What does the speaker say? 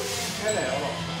你开来了吗？